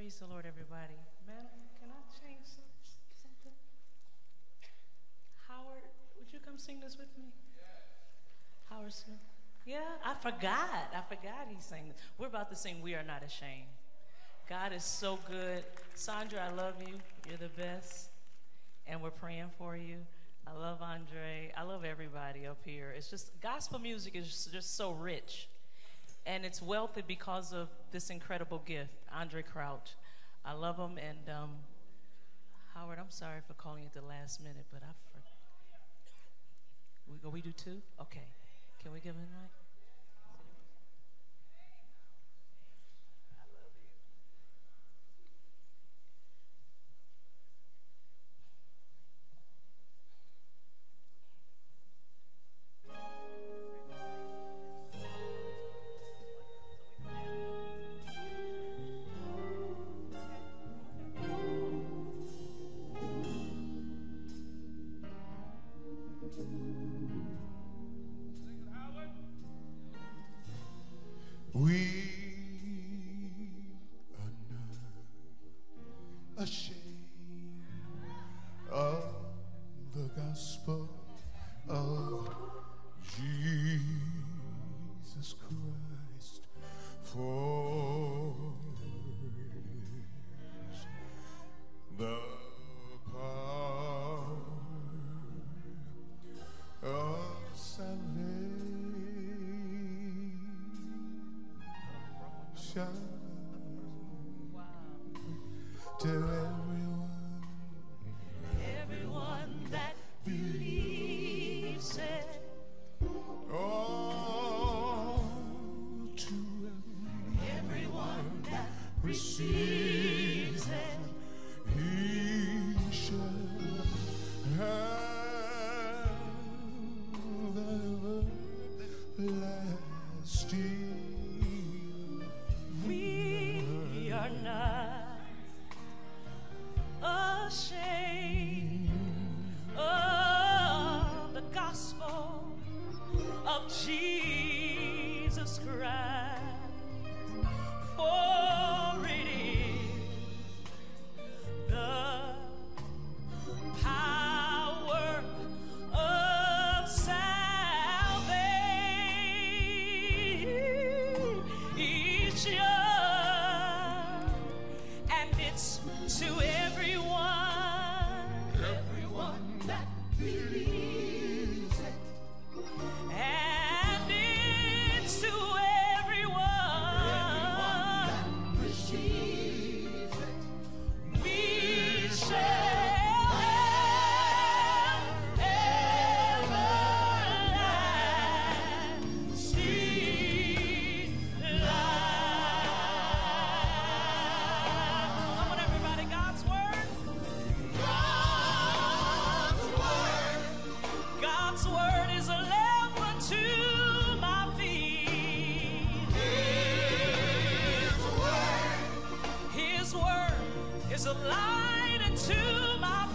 Praise the Lord, everybody. Man, can I change something? Howard, would you come sing this with me? Howard Smith. Yeah, I forgot. I forgot he sang this. We're about to sing We Are Not Ashamed. God is so good. Sandra, I love you. You're the best. And we're praying for you. I love Andraé. I love everybody up here. It's just gospel music is just so rich. And it's wealthy because of this incredible gift, Andraé Crouch. I love him. And um, Howard, I'm sorry for calling you at the last minute, but I. We, we do two? Okay. Can we give him a mic? to everyone, everyone that believes it. Oh, to everyone that receives. is a light into my